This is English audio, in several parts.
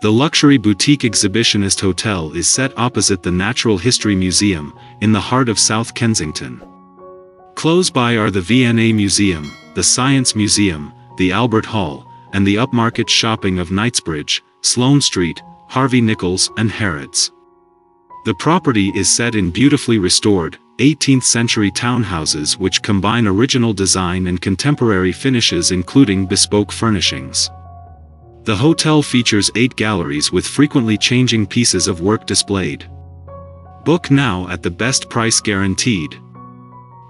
The luxury boutique exhibitionist hotel is set opposite the Natural History Museum, in the heart of South Kensington. Close by are the V&A Museum, the Science Museum, the Albert Hall, and the upmarket shopping of Knightsbridge, Sloane Street, Harvey Nichols and Harrods. The property is set in beautifully restored, 18th-century townhouses which combine original design and contemporary finishes including bespoke furnishings. The hotel features eight galleries with frequently changing pieces of work displayed. Book now at the best price guaranteed.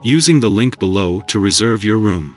Using the link below to reserve your room.